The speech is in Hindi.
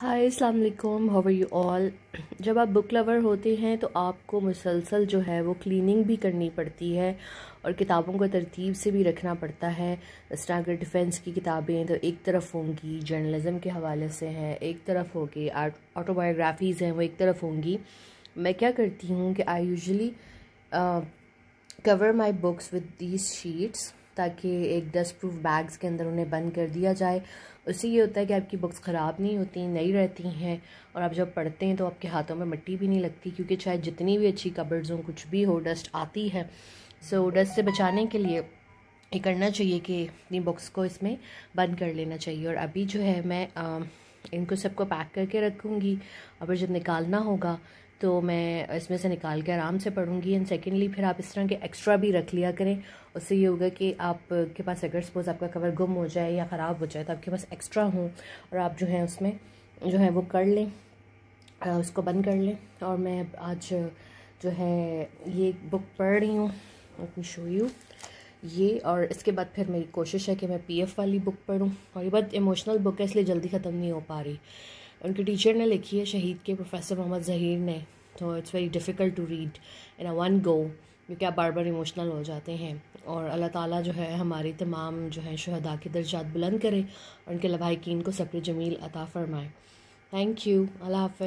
हाय अस्सलाम वालेकुम हाउ आर यू ऑल जब आप बुक लवर होते हैं तो आपको मुसलसल जो है, वो क्लीनिंग भी करनी पड़ती है और किताबों को तरतीब से भी रखना पड़ता है। इस तरह अगर डिफेंस की किताबें तो एक तरफ़ होंगी जर्नलिज्म के हवाले से हैं, एक तरफ़ होगी ऑटोबायोग्राफीज़ हैं, वो एक तरफ़ होंगी। मैं क्या करती हूँ कि I usually cover my books with these sheets ताकि एक डस्ट प्रूफ बैग्स के अंदर उन्हें बंद कर दिया जाए। उससे ये होता है कि आपकी बुक्स ख़राब नहीं होती नई रहती हैं और आप जब पढ़ते हैं तो आपके हाथों में मिट्टी भी नहीं लगती क्योंकि चाहे जितनी भी अच्छी कबर्ड्स हों कुछ भी हो डस्ट आती है। सो so, डस्ट से बचाने के लिए ये करना चाहिए कि अपनी बुक्स को इसमें बंद कर लेना चाहिए। और अभी जो है मैं आ, इनको सबको पैक करके रखूँगी। और जब निकालना होगा तो मैं इसमें से निकाल के आराम से पढ़ूँगी। एंड सेकेंडली फिर आप इस तरह के एक्स्ट्रा भी रख लिया करें। उससे ये होगा कि आपके पास अगर सपोज़ आपका कवर गुम हो जाए या ख़राब हो जाए तो आपके पास एक्स्ट्रा हो और आप जो है उसमें जो है वो कर लें। उसको बंद कर लें। और मैं आज जो है ये बुक पढ़ रही हूँ। शो यू ये और इसके बाद फिर मेरी कोशिश है कि मैं पीएफ वाली बुक पढ़ूँ। और ये बहुत इमोशनल बुक है, इसलिए जल्दी ख़त्म नहीं हो पा रही। उनके टीचर ने लिखी है, शहीद के प्रोफेसर मोहम्मद जहीर ने। तो it's very difficult to read in a one go क्योंकि आप बार बार इमोशनल हो जाते हैं। और अल्लाह ताला जो है, हमारी तमाम जो है शहदा के दर्जात बुलंद करे और उनके लभाइकीन को सब्र जमील अता फ़रमाए। Thank you Allah half